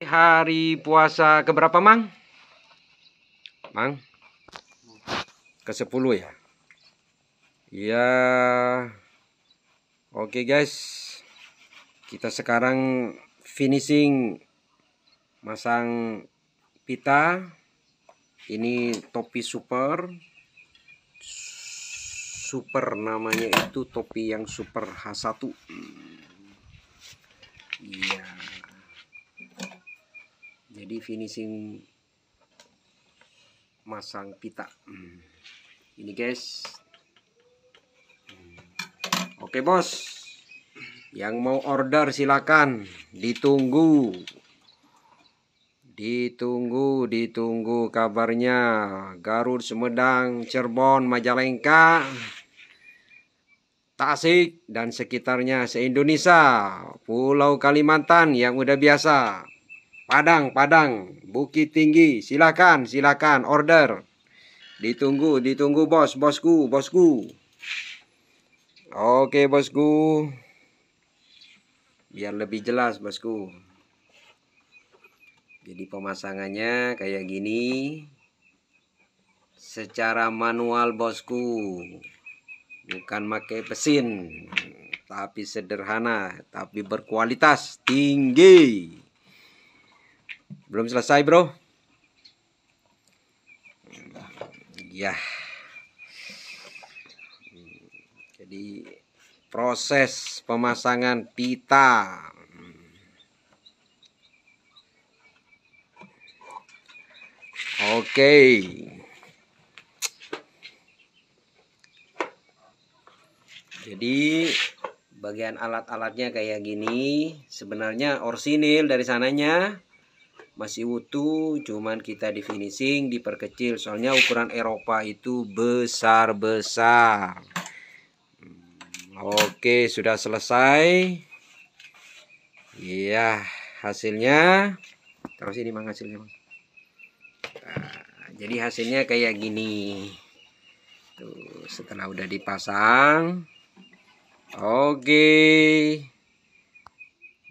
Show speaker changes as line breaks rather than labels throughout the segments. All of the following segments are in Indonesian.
Hari puasa keberapa, Mang? Mang? Ke 10 ya? Ya. Oke, guys. Kita sekarang finishing masang pita. Ini topi super. Super namanya itu topi yang super H1. Iya jadi finishing masang pita. Hmm. ini guys. Hmm. oke bos. Yang mau order silakan. Ditunggu. Ditunggu ditunggu kabarnya. Garut Sumedang Cirebon Majalengka. Tasik dan sekitarnya se-Indonesia. Pulau Kalimantan yang udah biasa Padang, Padang, Bukit Tinggi, silakan, silakan order. Ditunggu, ditunggu bos, bosku, bosku. Oke bosku. Biar lebih jelas bosku. Jadi pemasangannya kayak gini. Secara manual bosku. Bukan pakai mesin. Tapi sederhana, tapi berkualitas tinggi. Belum selesai, bro. Ya. Jadi proses pemasangan pita. Oke. Jadi bagian alat-alatnya kayak gini. Sebenarnya orsinil dari sananya masih utuh cuman kita di finishing diperkecil. Soalnya ukuran Eropa itu besar-besar. Hmm, oke sudah selesai. Iya hasilnya. Terus ini mang hasilnya. Nah, jadi hasilnya kayak gini. Tuh setelah udah dipasang. Oke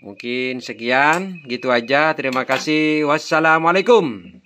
Mungkin sekian, gitu aja. Terima kasih. Wassalamualaikum.